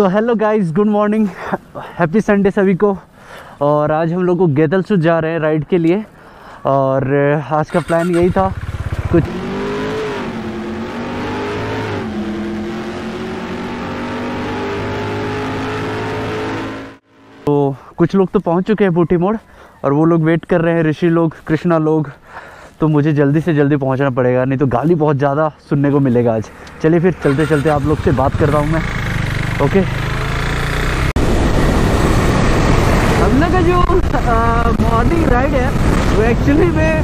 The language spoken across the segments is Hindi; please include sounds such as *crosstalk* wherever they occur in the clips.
So hello guys good morning happy Sunday सभी को। और आज हम लोग को गेदलसुद जा रहे हैं राइड के लिए। और uh, आज का प्लान यही था। कुछ तो कुछ लोग तो पहुँच चुके हैं बूटी मोड़। और वो लोग वेट कर रहे हैं ऋषि लोग कृष्णा लोग। तो मुझे जल्दी से जल्दी पहुँचना पड़ेगा नहीं तो गाली बहुत ज़्यादा सुनने को मिलेगा आज। चलिए फिर चलते चलते आप लोग से बात कर रहा हूँ मैं। ओके हम लोग का जो मॉर्निंग राइड है, वो एक्चुअली में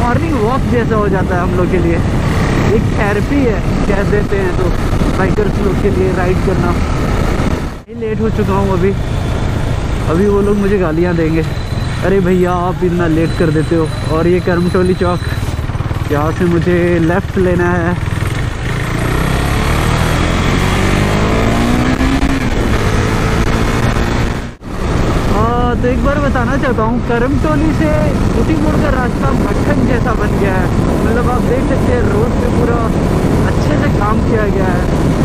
मॉर्निंग वॉक जैसा हो जाता है हम लोग के लिए। एक थेरेपी है, कह देते हैं तो बाइकर्स लोग के लिए राइड करना। लेट हो चुका हूँ अभी। अभी वो लोग मुझे गालियाँ देंगे। अरे भैया, आप इतना लेट कर देते हो। और ये करमटोली चौक, यहाँ से मुझे लेफ़्ट लेना है हाँ, तो एक बार बताना चाहता हूँ, करमटोली से ऊटी मोड़ का रास्ता मक्खन जैसा बन गया है। मतलब आप देख सकते हैं, रोड पे पूरा अच्छे से काम किया गया है।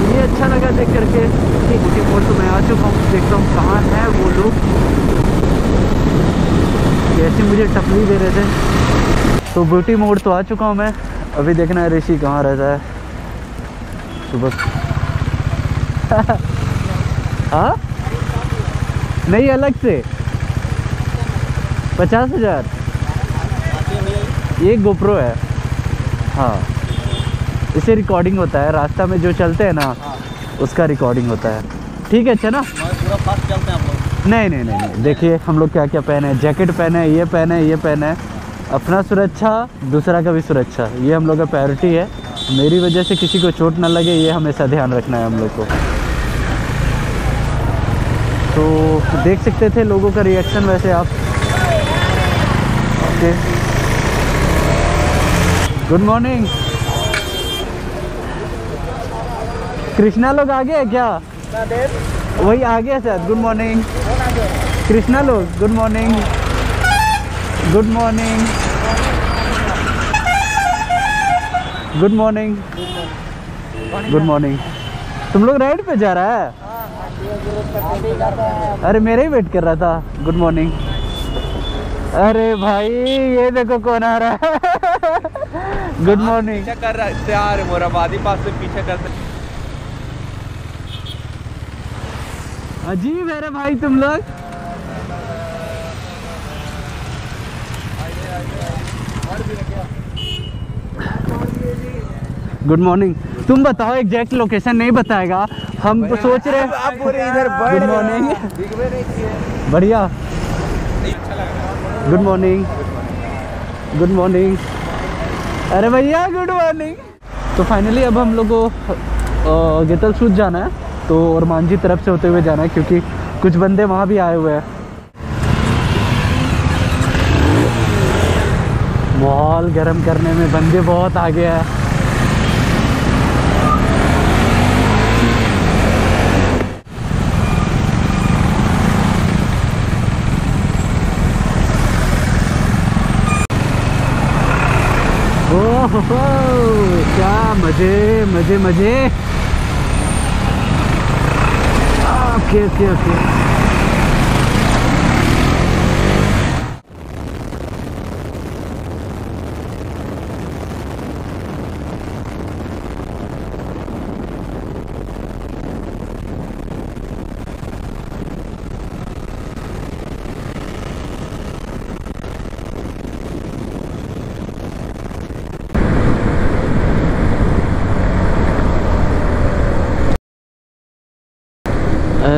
ये अच्छा लगा देख करके कि मोड़ तो मैं आ चुका हूँ, देखता हूँ कहाँ है वो लोग। कैसे मुझे टपली दे रहे थे। तो ब्यूटी मोड़ तो आ चुका हूँ मैं। अभी देखना है ऋषि कहाँ रहता है। बस *laughs* हाँ? नहीं, अलग से। पचास हज़ार? ये गोप्रो है। हाँ। इसे रिकॉर्डिंग होता है। रास्ता में जो चलते हैं ना, उसका रिकॉर्डिंग होता है। ठीक है अच्छा ना? पूरा फास्ट चलते हैं आप लोग नहीं नहीं नहीं नहीं। देखिए, हम लोग क्या क्या पहने जैकेट पहने ये पहने ये पहने हैं। अपना सुरक्षा, दूसरा का भी सुरक्षा। ये हम लोग का प्रायोरिटी है। मेरी वजह से किसी को चोट ना लगे, ये हमेशा ध्यान रखना है हम लोग को। तो देख सकते थे लोगों का रिएक्शन वैसे आप। ओके गुड मॉर्निंग कृष्णा लोग आगे है क्या? वही आगे है शायद. गुड मॉर्निंग कृष्णा लोग good morning good morning good morning good morning तुम लोग राइड पे जा रहा है? अरे मेरे ही वेट कर रहा था. गुड मॉर्निंग अरे भाई ये देखो कौन आ रहा है। गुड मॉर्निंग कर रहा है यार मोराबादी पास से पीछे कर अजीब है रे भाई तुम लोग। गुड मॉर्निंग तुम बताओ एग्जैक्ट लोकेशन नहीं बताएगा। हम तो सोच रहे आप पूरे इधर गुड मॉर्निंग दिखवे नहीं किए। बढ़िया। गुड मॉर्निंग गुड मॉर्निंग अरे भैया गुड मॉर्निंग तो फाइनली अब हम लोग को गेतल सूद जाना है तो और मांझी तरफ़ से होते हुए जाना है, क्योंकि कुछ बंदे वहाँ भी आए हुए हैं। माहौल गर्म करने में बंदे बहुत आगे हैं। क्या मज़े मज़े मज़े। Okay okay okay.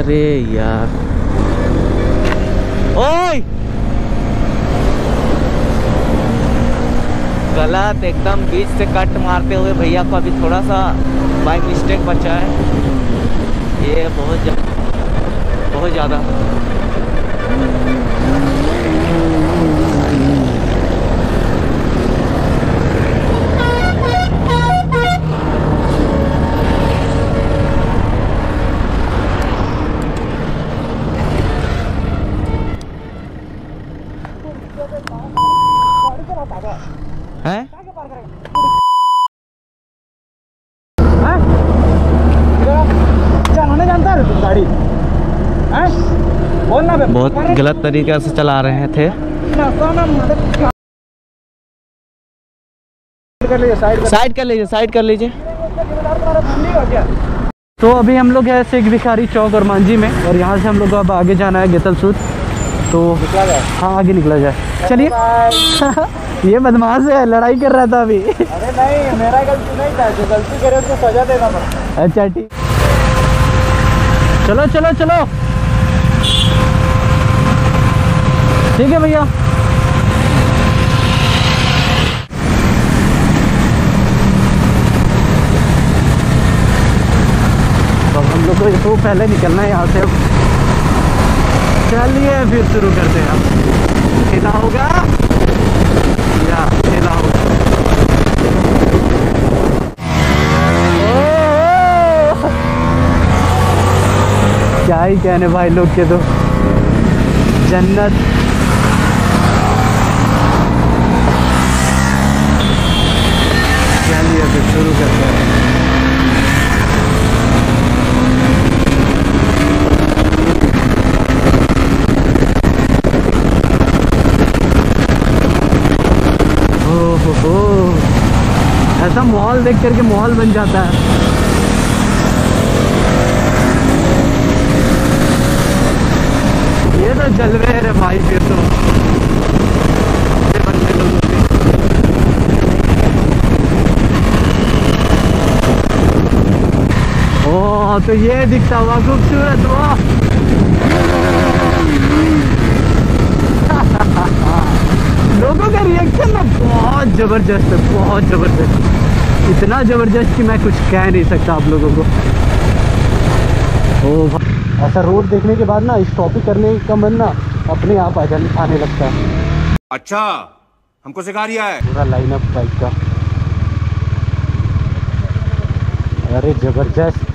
अरे यार। ओए! गलत, एकदम बीच से कट मारते हुए भैया को अभी थोड़ा सा बाई मिस्टेक बचा है। ये बहुत ज़्यादा बहुत ज़्यादा। गलत तरीके से चला रहे थे। साइड साइड कर लीजिए साइड कर लीजिए। तो अभी हम लोग है सिख भिखारी चौक और मांझी में और यहाँ से हम लोग को अब आगे जाना है गेतल सूद। तो हाँ आगे निकला जाए। चलिए। ये बदमाश है लड़ाई कर रहा था अभी। अरे नहीं मेरा गलती नहीं था जो गलती करे उसको सजा देना पड़ता अच्छा ठीक। चलो चलो चलो। ठीक है भैया। तो हम लोग को तो पहले निकलना है यहाँ से। चलिए फिर शुरू करते हैं ठेला होगा? या ठेला होगा? क्या ही कहने भाई लोग के तो। जन्नत चलिए फिर शुरू करते हैं ओ हो हो देख करके माहौल बन जाता है। ये तो जलवे रे भाई, फिर तो। तो ये दिखता हुआ खूबसूरत, वाह। *laughs* लोगों का रिएक्शन ना बहुत ज़बरदस्त है, बहुत ज़बरदस्त। इतना ज़बरदस्त कि मैं कुछ कह नहीं सकता आप लोगों को। ओ ऐसा रोड देखने के बाद ना स्टॉपिंग करने का मन ना अपने आप आ जाने आने लगता है। अच्छा हमको सिखा रिया है। पूरा लाइनअप बाइक का। अरे ज़बरदस्त।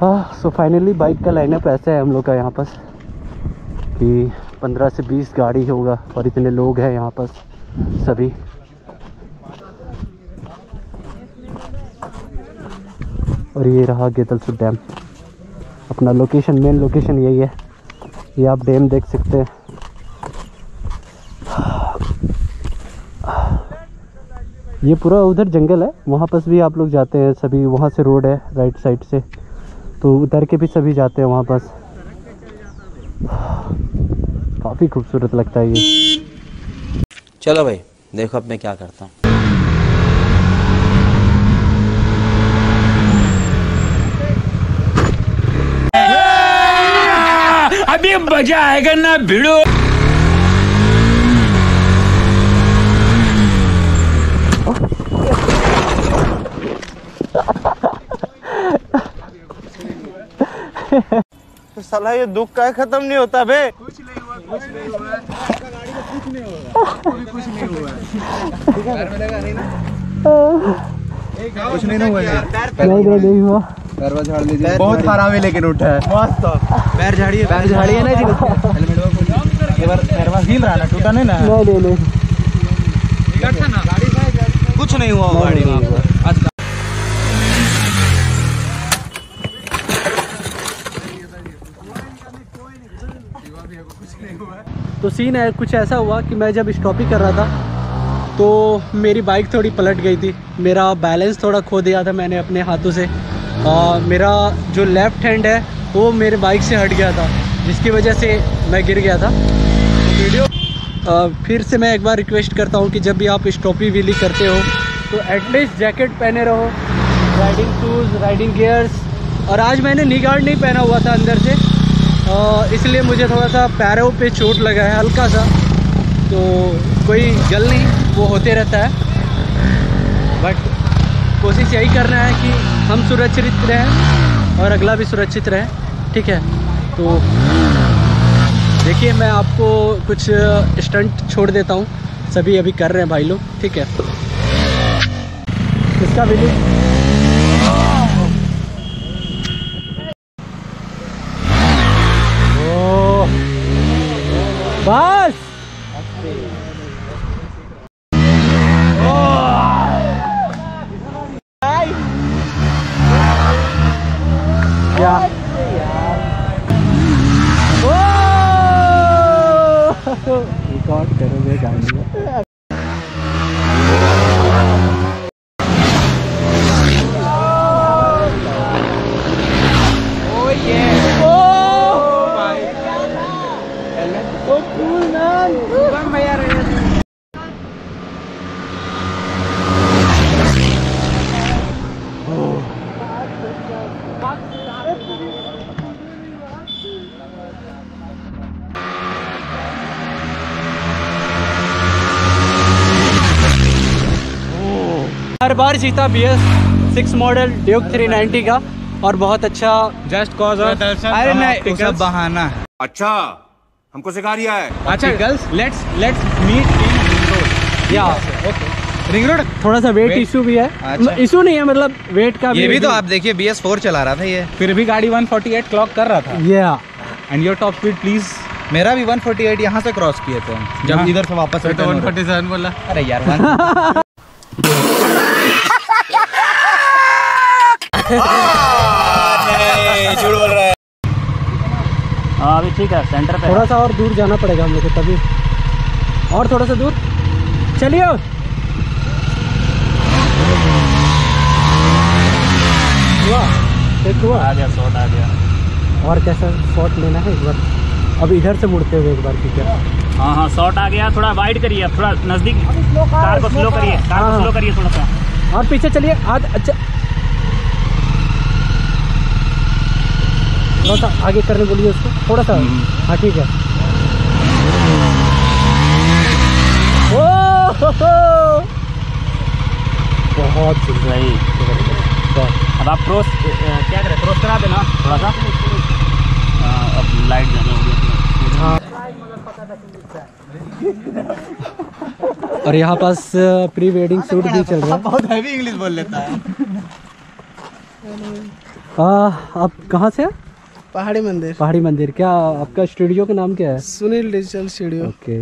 हाँ सो फाइनली बाइक का लाइनअप ऐसा है हम लोग का यहाँ पास कि 15 से 20 गाड़ी होगा और इतने लोग हैं यहाँ पास सभी। और ये रहा गेतलसुर डैम। अपना लोकेशन मेन लोकेशन यही है। ये आप डैम देख सकते हैं। ये पूरा उधर जंगल है। वहाँ पास भी आप लोग जाते हैं, सभी वहाँ से रोड है राइट साइड से। तो उतर के भी सभी जाते हैं वहाँ पास काफ़ी खूबसूरत लगता है ये। चलो भाई देखो अब मैं क्या करता हूँ। अभी मज़ा आएगा ना भिड़ो। साला ये दुख का खत्म नहीं होता बे। कुछ नहीं हुआ कुछ नहीं हुआ। कुछ नहीं हुआ। बहुत खराब है लेकिन उठा है। मस्त पैर झाड़िए पैर झाड़िए ना जी हिल रहा ना टूटा नहीं ना? नहीं नहीं नहीं। कुछ नहीं हुआ गाड़ी में तो सीन है कुछ ऐसा हुआ कि मैं जब स्टॉपिंग कर रहा था तो मेरी बाइक थोड़ी पलट गई थी। मेरा बैलेंस थोड़ा खो दिया था मैंने अपने हाथों से। आ, मेरा जो लेफ़्ट हैंड है वो मेरे बाइक से हट गया था जिसकी वजह से मैं गिर गया था। वीडियो आ, फिर से मैं एक बार रिक्वेस्ट करता हूँ कि जब भी आप स्टॉपी व्हीली करते हो तो एटलीस्ट जैकेट पहने रहो। राइडिंग शूज़ राइडिंग गियर्स और आज मैंने नी गार्ड नहीं पहना हुआ था अंदर से। इसलिए मुझे थोड़ा सा पैरों पे चोट लगा है, हल्का सा। तो कोई जल नहीं, वो होते रहता है। बट कोशिश यही करना है कि हम सुरक्षित रहें और अगला भी सुरक्षित रहे, ठीक है? तो देखिए, मैं आपको कुछ स्टंट छोड़ देता हूँ। सभी अभी कर रहे हैं भाई लोग, ठीक है? इसका वीडियो क्या रिकॉर्ड करोगे गाड़ी बार जीता B S six model Duke 390 का और बहुत अच्छा जस्ट कॉज अरे नहीं, सब बहाना है। अच्छा हमको सिखा रिया है। अच्छा girls let's let's meet in ring road या रिंग रोड थोड़ा सा वेट Weight- इशू भी है। अच्छा। इशू नहीं है मतलब वेट का ये भी तो आप देखिए बी एस फोर चला रहा था ये। फिर भी गाड़ी 148 क्लॉक कर रहा था। ये and your top speed please मेरा भी 148 यहाँ से क्रॉस किए थे जब इधर से वापस तो return हो रहे 147 बोला। अरे यार *laughs* हाँ अभी ठीक है सेंटर पे थोड़ा सा और दूर जाना पड़ेगा हम लोग को तभी। और थोड़ा सा दूर। चलिए। एक हुआ। आ गया शॉट आ गया। और कैसा शॉट लेना है एक बार? अब इधर से मुड़ते हुए एक बार ठीक है हाँ हाँ शॉट आ गया थोड़ा वाइड करिए थोड़ा नज़दीक। कार को स्लो करिए कार। हाँ, को हाँ। स्लो करिए थोड़ा सा। और पीछे चलिए आज अच्छा थोड़ा सा आगे करने बोलिए उसको। थोड़ा सा। हाँ ठीक है। ओ हो हो। बहुत सही। अब आप क्रॉस क्या करें? क्रॉस करा देना थोड़ा सा। हाँ, अब लाइट जाने हो। गई हाँ। और यहाँ पास प्री वेडिंग शूट भी चल रहा है। बहुत हैवी इंग्लिश बोल लेता है। आ, आप कहाँ से हैं? पहाड़ी मंदिर। पहाड़ी मंदिर। क्या आपका स्टूडियो का नाम क्या है? Sunil digital studio. ओके।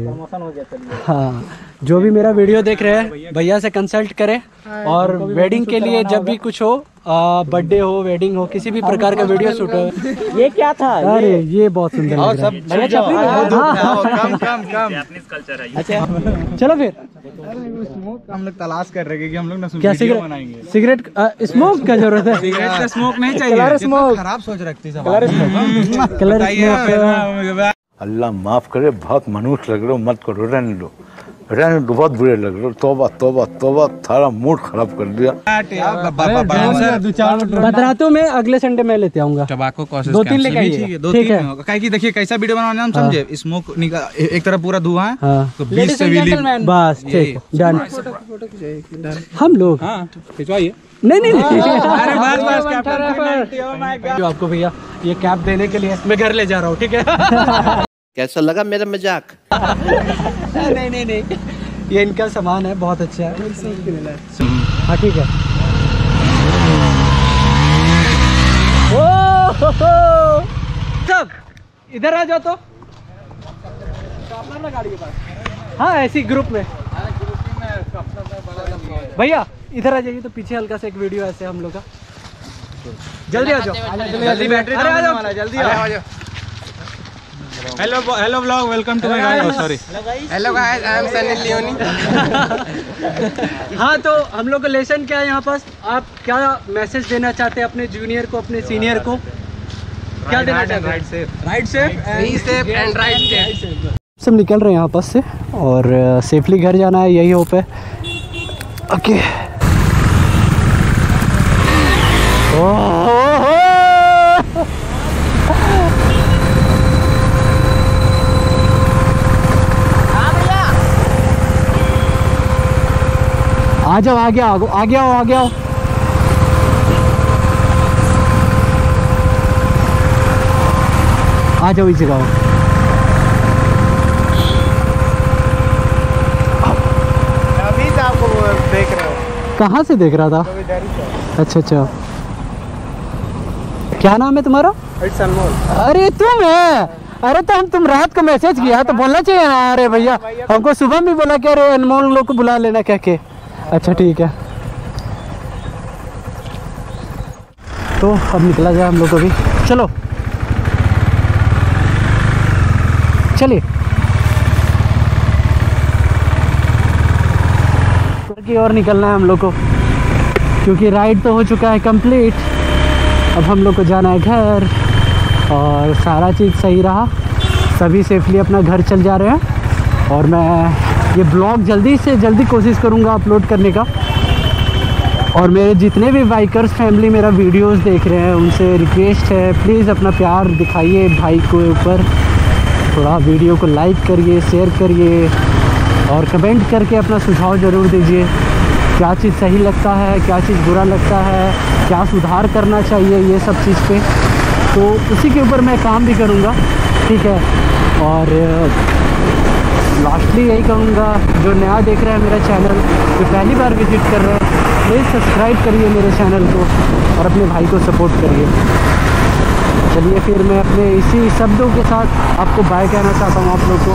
हाँ। जो भी मेरा वीडियो देख रहे हैं भैया से कंसल्ट करें और वेडिंग के लिए जब भी कुछ हो बर्थडे हो वेडिंग हो किसी भी प्रकार का वीडियो शूट हो ये क्या था? अरे ये बहुत सुंदर लग रहा है। है? हाँ। है चलो फिर। स्मोक हम लोग तलाश कर रहे कि हम लोग ना क्या सिगरेट सिगरेट स्मोक का ज़रूरत है? *laughs* सिगरेट का स्मोक नहीं चाहिए। Colour smoke. खराब सोच रखती कलर स्मोक कलर स्मोक अल्लाह माफ़ करे बहुत मनुष्य लग रहे हो मत करो रन दो। रहने दो बहुत बुरे लग रहे हो तोबा तोबा तोबा थारा मूड खराब कर दिया। बदरातों में अगले संडे मैं लेते आऊँगा। टबाको कॉसेस दो तीन लेके है दो तीन है। में होगा। काहे कि देखिए कैसा वीडियो बनाना हम समझे। स्मोक निकाल एक तरफ़ पूरा धुआँ है। हाँ तो बीच से भी बस ठीक डन हम लोग हाँ खिंचवाइए। नहीं नहीं नहीं। अरे बस बस *laughs* जो आपको भैया ये कैप देने के लिए मैं घर ले जा रहा हूँ ठीक है? *laughs* कैसा लगा मेरा मज़ाक? *laughs* नहीं नहीं नहीं। ये इनका सामान है बहुत अच्छा है। हाँ ठीक है। ओ हो हो। सब इधर आ जाओ तो। हाँ ऐसी ग्रुप में। भैया इधर आ जाइए तो पीछे हल्का सा एक वीडियो ऐसे हम लोग का। जल्दी आ जाओ। जल्दी बैटरी अरे आ जाओ। Hello hello vlog welcome to my sorry hello guys I am Sunny Leone हाँ तो हम लोग का लेसन क्या है यहाँ पास? आप क्या मैसेज देना चाहते हैं अपने जूनियर को अपने सीनियर को? क्या देना चाहते हैं? Ride safe ride safe and ride safe सब निकल रहे हैं यहाँ पास से और सेफली घर जाना है यही होप है। ओके आ जाओ आ गया आगे आओ आगे आओ आ जाओ इस जगह। अभी आपको देख रहे हो। कहाँ से देख रहा था? अच्छा अच्छा। क्या नाम है तुम्हारा? अरे तुम है। अरे तो हम तुम रात को मैसेज किया तो बोलना चाहिए ना। अरे भैया हमको सुबह भी बोला कि अरे अनमोल लोग को बुला लेना क्या के। अच्छा ठीक है। तो अब निकला जाए हम लोग को भी चलो। चलिए। की ओर निकलना है हम लोग को। क्योंकि राइड तो हो चुका है कंप्लीट अब हम लोग को जाना है घर। और सारा चीज़ सही रहा। सभी सेफली अपना घर चल जा रहे हैं। और मैं ये ब्लॉग जल्दी से जल्दी कोशिश करूँगा अपलोड करने का। और मेरे जितने भी बाइकर्स फैमिली मेरा वीडियोस देख रहे हैं, उनसे रिक्वेस्ट है प्लीज़ अपना प्यार दिखाइए भाई के ऊपर। थोड़ा वीडियो को लाइक करिए शेयर करिए, और कमेंट करके अपना सुझाव ज़रूर दीजिए। क्या चीज़ सही लगता है, क्या चीज़ बुरा लगता है, क्या सुधार करना चाहिए ये सब चीज़ पे। तो उसी के ऊपर मैं काम भी करूँगा, ठीक है? और लास्टली यही कहूँगा, जो नया देख रहा है मेरा चैनल, जो पहली बार विज़िट कर रहा है, प्लीज़ सब्सक्राइब करिए मेरे चैनल को और अपने भाई को सपोर्ट करिए। चलिए फिर मैं अपने इसी शब्दों के साथ आपको बाय कहना चाहता हूँ आप लोग को।